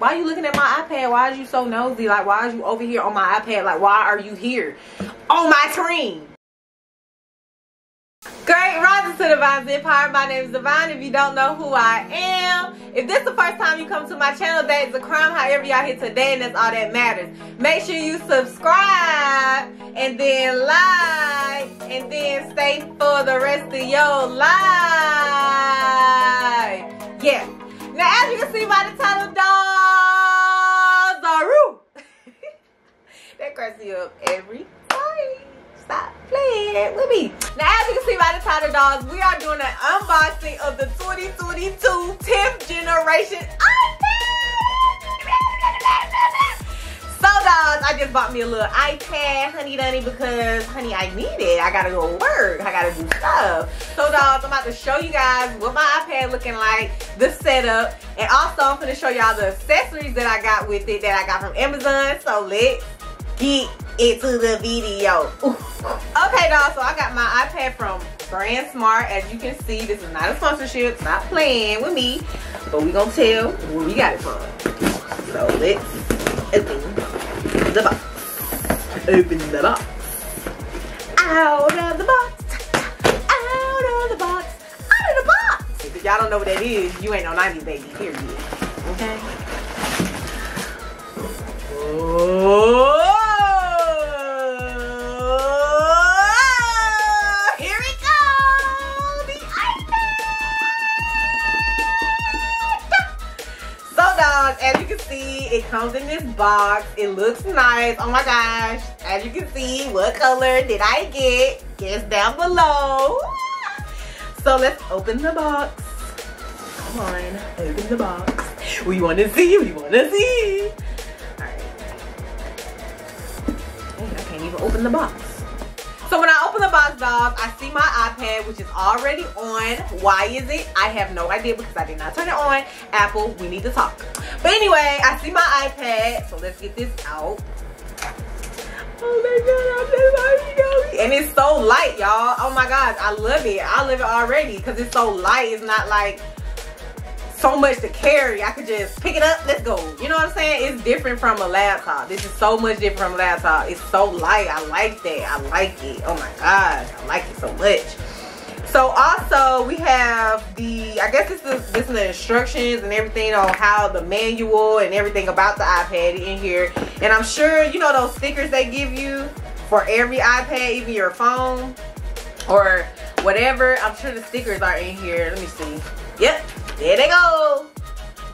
why are you looking at my iPad? Why are you so nosy? Like, why are you over here on my iPad? Like, why are you here on my screen? Great rising to Divine's Empire. My name is Divine. If you don't know who I am, if this is the first time you come to my channel, that is a crime. However, y'all here today, and that's all that matters. Make sure you subscribe and then like and then stay for the rest of your life. Yeah. Now, as you can see by the title, dogs are that up every time stop playing with me. Now, as you can see by the title, dogs, we are doing an unboxing of the 2022 10th generation iPad. So, dogs, I just bought me a little iPad, honey dunny, because, honey, I need it. I gotta go work. I gotta do stuff. So, dogs, I'm about to show you guys what my iPad looking like, the setup, and also I'm gonna show y'all the accessories that I got with it that I got from Amazon. So, let's get into the video. Okay, dog, so I got my iPad from BrandsMart. As you can see, this is not a sponsorship. It's not playing with me. But we gonna tell where we got it from. So let's open the box. Open the box. Out of the box. Out of the box. Out of the box. If y'all don't know what that is, you ain't no 90s baby, period. Okay? Oh. As you can see, it comes in this box. It looks nice. Oh my gosh. As you can see, what color did I get? Guess down below. So let's open the box. Come on, open the box. We want to see, we want to see. All right. Oh, I can't even open the box. Open the box, dogs, I see my iPad, which is already on. Why is it? I have no idea because I did not turn it on. Apple, we need to talk. But anyway, I see my iPad. So let's get this out. Oh my god, I'm And it's so light, y'all. Oh my god, I love it. I love it already because it's so light. It's not like so much to carry. I could just pick it up, let's go. You know what I'm saying? It's different from a laptop. This is so much different from a laptop. It's so light. I like that. I like it. Oh my gosh, I like it so much. So also we have the, I guess this is, this is the instructions and everything on how the manual and everything about the iPad in here. And I'm sure, you know those stickers they give you for every iPad, even your phone or whatever. I'm sure the stickers are in here. Let me see. Yep, there they go.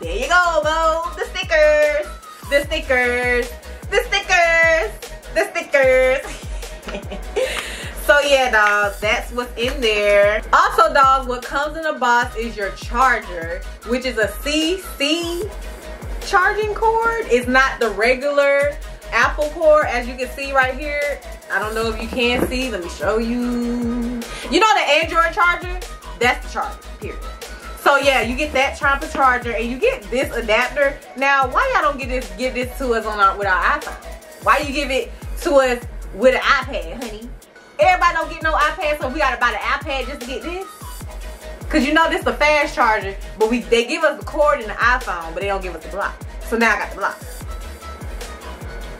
There you go, Mo. The stickers. The stickers. The stickers. The stickers. so yeah, dogs, that's what's in there. Also, dogs, what comes in the box is your charger, which is a CC charging cord. It's not the regular Apple cord, as you can see right here. I don't know if you can see. Let me show you. You know the Android charger? That's the charger, period. So yeah, you get that tripod charger and you get this adapter. Now, why y'all don't get this give this to us on our with our iPhone? Why you give it to us with an iPad, honey? Everybody don't get no iPad, so we gotta buy the iPad just to get this. Cause you know this is the fast charger, but we they give us the cord and the iPhone, but they don't give us the block. So now I got the block.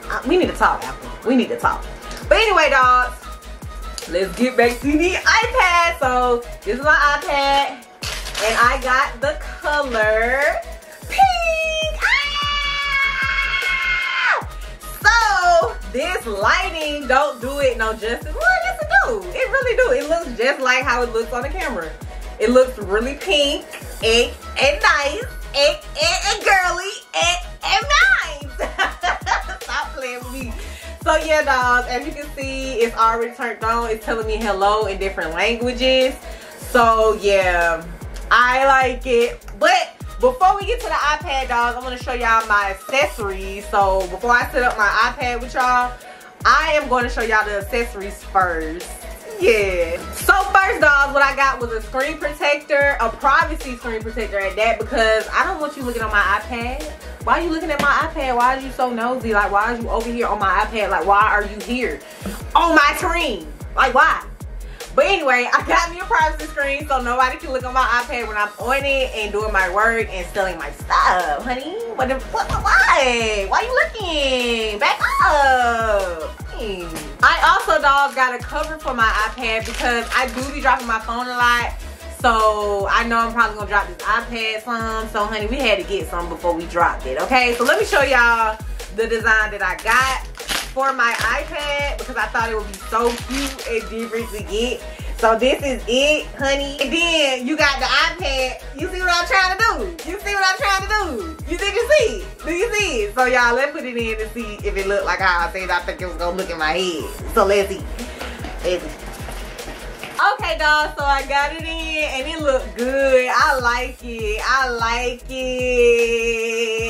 Uh, we need to talk, Apple. We need to talk. But anyway, dogs, let's get back to the iPad. So this is my iPad. And I got the color pink. Ah! So this lighting don't do it no justice. Well, yes it do. It really do. It looks just like how it looks on the camera. It looks really pink and, and nice and, and, and girly and, and nice. Stop playing with me. So yeah, dogs, as you can see, it's already turned on. It's telling me hello in different languages. So yeah, I like it. But before we get to the iPad, dogs, I'm to show y'all my accessories. So before I set up my iPad with y'all, I am to show y'all the accessories first. Yeah. So first, dogs, what I got was a screen protector, a privacy screen protector at that, because I don't want you looking on my iPad. Why are you looking at my iPad? Why are you so nosy? Like, why are you over here on my iPad? Like, why are you here on my screen? Like, why? But anyway, I got me a privacy screen so nobody can look on my iPad when I'm on it and doing my work and selling my stuff, honey. What? The, what? Why? Why you looking? Back up. I also, dog, got a cover for my iPad because I do be dropping my phone a lot. So I know I'm probably gonna drop this iPad some. So honey, we had to get some before we dropped it. Okay, so let me show y'all the design that I got for my iPad because I thought it would be so cute and different to get. So this is it, honey. And then you got the iPad. You see what I'm trying to do? You see what I'm trying to do? You think you see Do you see it? So y'all, let's put it in and see if it looked like how I said I think it was gonna look in my head. So let's see. Let's see. Okay, dog, so I got it in and it looked good. I like it. I like it.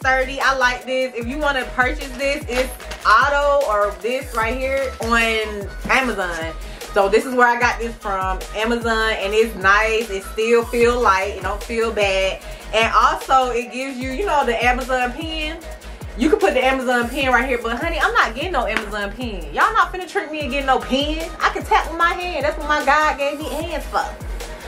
Sturdy i like this. If you want to purchase this it's auto or this right here on amazon. So this is where i got this from amazon and it's nice. It still feel light it don't feel bad. And also it gives you you know the amazon pen. You can put the amazon pen right here but honey i'm not getting no amazon pen. Y'all not finna trick me and get no pen. I can tap with my hand. That's what my god gave me hands for.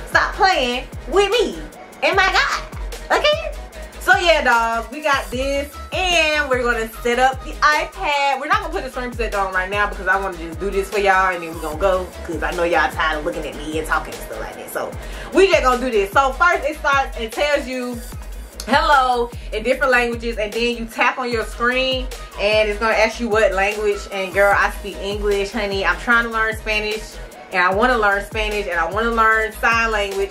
Stop playing with me and my god okay so yeah, dogs, we got this and we're gonna set up the iPad. We're not gonna put the screen set on right now because I wanna just do this for y'all and then we're gonna go because I know y'all tired of looking at me and talking and stuff like that. So we just gonna do this. So first it starts, it tells you hello in different languages and then you tap on your screen and it's gonna ask you what language and girl I speak English honey I'm trying to learn Spanish and I want to learn Spanish and I want to learn sign language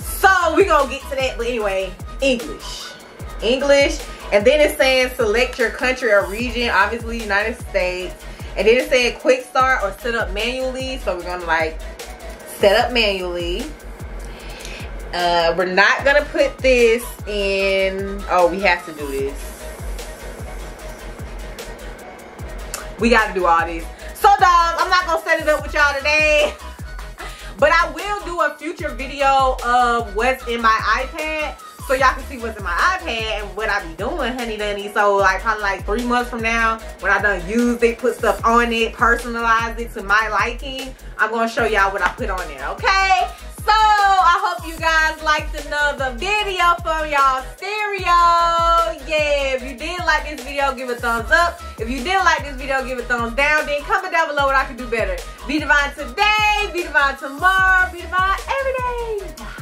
so we gonna get to that but anyway English English. And then it's saying select your country or region, obviously United States. And then it's saying quick start or set up manually. So we're gonna like set up manually. Uh, we're not gonna put this in, oh, we have to do this. We gotta do all these. So dog, I'm not gonna set it up with y'all today. But I will do a future video of what's in my iPad so y'all can see what's in my iPad and what I be doing, honey dunny. So like probably like three months from now, when I done use it, put stuff on it, personalize it to my liking, I'm gonna show y'all what I put on there, okay? So I hope you guys liked another video from y'all stereo. Yeah, if you did like this video, give a thumbs up. If you didn't like this video, give a thumbs down. Then comment down below what I could do better. Be divine today, be divine tomorrow, be divine every day.